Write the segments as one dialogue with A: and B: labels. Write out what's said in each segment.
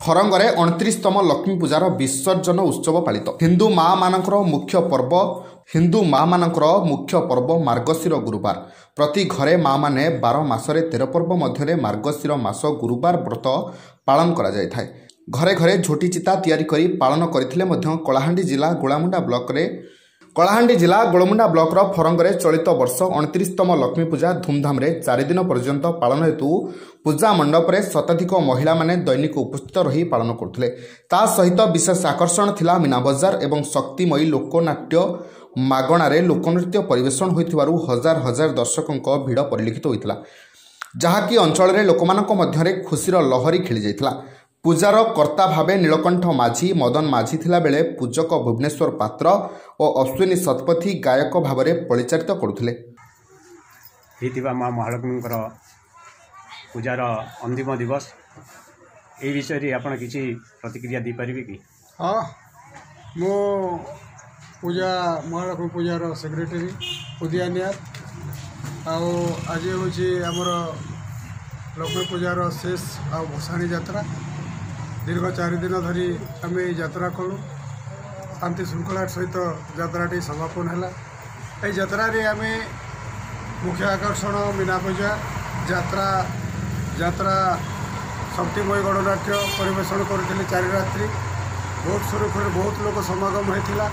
A: ଫରଙ୍ଗରେ ଅଣତିରିଶତମ ଲକ୍ଷ୍ମୀ ପୂଜାର ବିସର୍ଜନ ଉତ୍ସବ ପାଳିତ। ହିନ୍ଦୁ ମାଆମାନଙ୍କର ମୁଖ୍ୟ ପର୍ବ ହିନ୍ଦୁ ମାଆମାନଙ୍କର ମୁଖ୍ୟ ପର୍ବ ମାର୍ଗଶିର ଗୁରୁବାର। ପ୍ରତି ଘରେ ମାଆମାନେ ବାର ମାସରେ ତେର ପର୍ବ ମଧ୍ୟରେ ମାର୍ଗଶିର ମାସ ଗୁରୁବାର ବ୍ରତ ପାଳନ କରାଯାଇଥାଏ। ଘରେ ଘରେ ଝୋଟି ଚିତା ତିଆରି କରି ପାଳନ କରିଥିଲେ ମଧ୍ୟ କଳାହାଣ୍ଡି ଜିଲ୍ଲା ଗୋଳାମୁଣ୍ଡା ବ୍ଲକରେ କଳାହାଣ୍ଡି ଜିଲ୍ଲା ଗୋଳମୁଣ୍ଡା ବ୍ଲକର ଫରଙ୍ଗରେ ଚଳିତ ବର୍ଷ ଅଣତିରିଶତମ ଲକ୍ଷ୍ମୀ ପୂଜା ଧୁମଧାମରେ ଚାରିଦିନ ପର୍ଯ୍ୟନ୍ତ ପାଳନ ହେତୁ ପୂଜା ମଣ୍ଡପରେ ଶତାଧିକ ମହିଳାମାନେ ଦୈନିକ ଉପସ୍ଥିତ ରହି ପାଳନ କରୁଥିଲେ। ତା ସହିତ ବିଶେଷ ଆକର୍ଷଣ ଥିଲା ମୀନାବଜାର ଏବଂ ଶକ୍ତିମୟୀ ଲୋକନାଟ୍ୟ ମାଗଣାରେ ଲୋକନୃତ୍ୟ ପରିବେଷଣ ହୋଇଥିବାରୁ ହଜାର ହଜାର ଦର୍ଶକଙ୍କ ଭିଡ଼ ପରିଲକ୍ଷିତ ହୋଇଥିଲା। ଯାହାକି ଅଞ୍ଚଳରେ ଲୋକମାନଙ୍କ ମଧ୍ୟରେ ଖୁସିର ଲହରୀ ଖେଳିଯାଇଥିଲା। ପୂଜାର କର୍ତ୍ତା ଭାବେ ନୀଳକଣ୍ଠ ମାଝୀ ମଦନ ମାଝୀ ଥିଲାବେଳେ ପୂଜକ ଭୁବନେଶ୍ୱର ପାତ୍ର ଓ ଅଶ୍ୱିନୀ ଶତପଥୀ ଗାୟକ ଭାବରେ ପରିଚାଳିତ କରୁଥିଲେ।
B: ହେଇଥିବା ମା ମହାଲକ୍ଷ୍ମୀଙ୍କର ପୂଜାର ଅନ୍ତିମ ଦିବସ। ଏହି ବିଷୟରେ ଆପଣ କିଛି ପ୍ରତିକ୍ରିୟା ଦେଇପାରିବେ କି?
C: ହଁ ମୁଁ ପୂଜା ମହାଲକ୍ଷ୍ମୀ ପୂଜାର ସେକ୍ରେଟେରୀ ଉଦିଆ ନିଆର ଆଉ ଆଜି ହେଉଛି ଆମର ଲକ୍ଷ୍ମୀ ପୂଜାର ଶେଷ ଆଉ ଭସାଣୀ ଯାତ୍ରା। ଦୀର୍ଘ ଚାରି ଦିନ ଧରି ଆମେ ଏହି ଯାତ୍ରା କଲୁ ଶାନ୍ତି ଶୃଙ୍ଖଳା ସହିତ ଯାତ୍ରାଟି ସମାପନ ହେଲା ଏହି ଯାତ୍ରାରେ ଆମେ ମୁଖ୍ୟ ଆକର୍ଷଣ ମୀନା ବଜାର ଯାତ୍ରା ଯାତ୍ରା ଶକ୍ତିମୟ ଗଣନାଟ୍ୟ ପରିବେଷଣ କରିଥିଲେ ଚାରି ରାତ୍ରି ବହୁତ ସୁରୁଖୁରୁରେ ବହୁତ ଲୋକ ସମାଗମ ହୋଇଥିଲା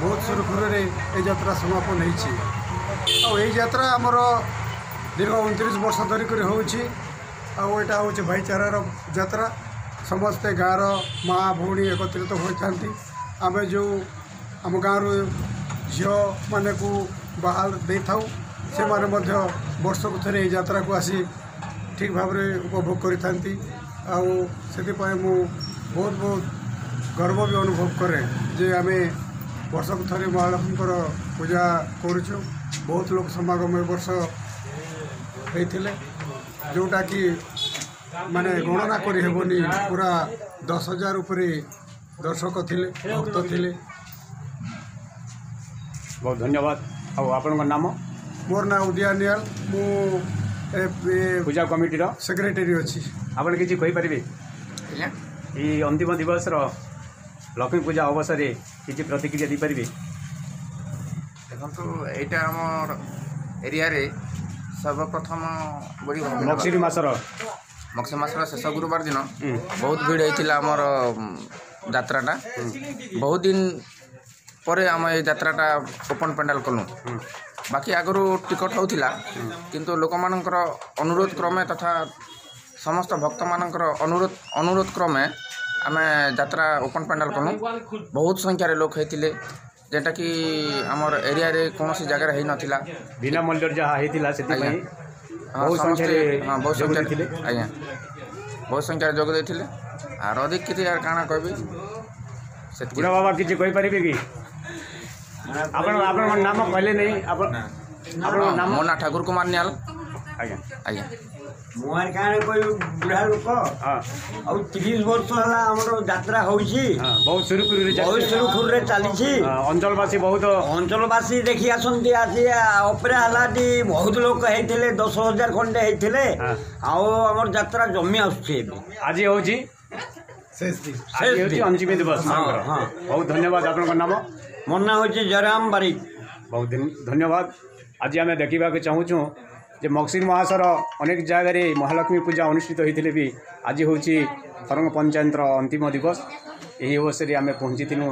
C: ବହୁତ ସୁରୁଖୁରୁରେ ଏହି ଯାତ୍ରା ସମାପନ ହେଇଛି ଆଉ ଏହି ଯାତ୍ରା ଆମର ଦୀର୍ଘ ଅଣତିରିଶ ବର୍ଷ ଧରିକରି ହେଉଛି ଆଉ ଏଇଟା ହେଉଛି ଭାଇଚାରାର ଯାତ୍ରା ସମସ୍ତେ ଗାଁର ମା ଭଉଣୀ ଏକତ୍ରିତ ହୋଇଥାନ୍ତି। ଆମେ ଯେଉଁ ଆମ ଗାଁରୁ ଝିଅମାନଙ୍କୁ ବାହାର ଦେଇଥାଉ ସେମାନେ ମଧ୍ୟ ବର୍ଷକୁ ଥରେ ଏହି ଯାତ୍ରାକୁ ଆସି ଠିକ୍ ଭାବରେ ଉପଭୋଗ କରିଥାନ୍ତି। ଆଉ ସେଥିପାଇଁ ମୁଁ ବହୁତ ବହୁତ ଗର୍ବ ବି ଅନୁଭବ କରେ ଯେ ଆମେ ବର୍ଷକୁ ଥରେ ମହାଲକ୍ଷ୍ମୀଙ୍କର ପୂଜା କରୁଛୁ। ବହୁତ ଲୋକ ସମାଗମ ଏ ବର୍ଷ ହେଇଥିଲେ। ଯେଉଁଟାକି ମାନେ ଗଣନା କରିହେବନି। ପୁରା ଦଶ ହଜାର ଉପରେ ଦର୍ଶକ ଥିଲେ ଭକ୍ତ ଥିଲେ।
B: ବହୁତ ଧନ୍ୟବାଦ। ଆଉ ଆପଣଙ୍କ ନାମ?
C: ମୋର ନାଁ ଉଦିଆ ନିଆଲ। ମୁଁ
B: ପୂଜା କମିଟିର
C: ସେକ୍ରେଟେରୀ ଅଛି।
B: ଆପଣ କିଛି କହିପାରିବେ? ଏହି ଅନ୍ତିମ ଦିବସର ଲକ୍ଷ୍ମୀ ପୂଜା ଅବସରରେ କିଛି ପ୍ରତିକ୍ରିୟା ଦେଇପାରିବେ?
D: ଦେଖନ୍ତୁ ଏଇଟା ଆମର ଏରିଆରେ ସର୍ବପ୍ରଥମ ବୋଲି
B: ମାସର
D: ମକ୍ଷ ମାସର ଶେଷ ଗୁରୁବାର ଦିନ
B: ହୁଁ।
D: ବହୁତ ଭିଡ଼ ହେଇଥିଲା ଆମର ଉମ୍, ଯାତ୍ରାଟା। ବହୁତ ଦିନ ପରେ ଆମେ ଏ ଯାତ୍ରାଟା ଓପନ୍ ପେଣ୍ଡାଲ କଲୁ। ବାକି ଆଗରୁ ଟିକଟ ହେଉଥିଲା କିନ୍ତୁ ଲୋକମାନଙ୍କର ଅନୁରୋଧ କ୍ରମେ ତଥା ସମସ୍ତ ଭକ୍ତମାନଙ୍କର ଅନୁରୋଧ ଅନୁରୋଧ କ୍ରମେ ଆମେ ଯାତ୍ରା ଓପନ୍ ପେଣ୍ଡାଲ କଲୁ। ବହୁତ ସଂଖ୍ୟାରେ ଲୋକ ହେଇଥିଲେ ଯେନ୍ଟାକି ଆମର ଏରିଆରେ କୌଣସି ଜାଗାରେ ହେଇନଥିଲା।
B: ବିନା ମୂଲ୍ୟରେ ଯାହା ହେଇଥିଲା ସେଥିପାଇଁ
D: ହଁ,
B: ବହୁତ
D: ସମସ୍ତେ
B: ସଂଖ୍ୟାରେ
D: ହଁ, ବହୁତ
B: ଯୋଗ
D: ସଂଖ୍ୟାରେ
B: ଦେଇଥିଲେ।
D: ଆଜ୍ଞା। ବହୁତ ସଂଖ୍ୟାରେ ଯୋଗ ଦେଇଥିଲେ। ଆର୍ ଅଧିକ କିଛି ଆର୍ କାଣା କହିବି? ସେତିକି।
B: ବୁଢ଼ା ବାବା କିଛି କହିପାରିବେ କି? ଆପଣ ଆପଣଙ୍କ ନାମ କହିଲେ ନାହିଁ ଆପଣ ଆପଣଙ୍କ ନାମ
D: ମୋ ନାଁ ଠାକୁର କୁମାର ନିଆଲ।
B: ଆଜ୍ଞା।
D: ଆଜ୍ଞା।
E: ମୁଁ ଆର କାଣା କହିବି ବୁଢ଼ା ଲୋକ?
B: ହଁ।
E: ଆଉ ତିରିଶ ବର୍ଷ ହେଲା ଆମର ଯାତ୍ରା ହଉଛି।
B: ହଁ ବହୁତ ସୁରୁଖୁରୁରେ
E: ବହୁତ
B: ଚାଲିଛି
E: ସୁରୁଖୁରୁରେ ଚାଲିଛି।
B: ହଁ, ଅଞ୍ଚଳବାସୀ ବହୁତ
E: ଅଞ୍ଚଳବାସୀ ଦେଖି ଆସନ୍ତି ଆସି ଅପେରା ହେଲା ଟି ବହୁତ ଲୋକ ହେଇଥିଲେ ଦଶ ହଜାର ଖଣ୍ଡେ ହେଇଥିଲେ।
B: ହଁ।
E: ଆଉ ଆମର ଯାତ୍ରା ଜମି ଆସୁଛି ଏବେ।
B: ଆଜି ହେଉଛି? ଆଜି ହେଉଛି ଅଞ୍ଚିମୀ ଦିବସ ମାଙ୍କର
E: ହଁ।
B: ବହୁତ ଧନ୍ୟବାଦ ଆପଣଙ୍କ ନାମ।
E: ମୋ ନାଁ ହେଉଛି ଜୟରାମ ବାରିକ।
B: ବହୁତ ଧିନ୍- ଧନ୍ୟବାଦ। ଆଜି ଆମେ ଦେଖିବାକୁ ଚାହୁଁଛୁ ଯେ ମଗଶିର ମାସର ଅନେକ ଜାଗାରେ ମହାଲକ୍ଷ୍ମୀ ପୂଜା ଅନୁଷ୍ଠିତ ହୋଇଥିଲେ ବି ଆଜି ହେଉଛି ଫରଙ୍ଗ ପଞ୍ଚାୟତର ଅନ୍ତିମ ଦିବସ। ଏହି ଅବସରରେ ଆମେ ପହଞ୍ଚିଥିଲୁ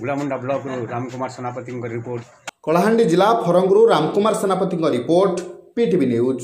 B: ଗୁଳାମୁଣ୍ଡା ବ୍ଲକରୁ ରାମକୁମାର ସେନାପତିଙ୍କ ରିପୋର୍ଟ।
A: କଳାହାଣ୍ଡି ଜିଲ୍ଲା ଫରଙ୍ଗରୁ ରାମକୁମାର ସେନାପତିଙ୍କ ରିପୋର୍ଟ ପିଟିଭି ନ୍ୟୁଜ୍।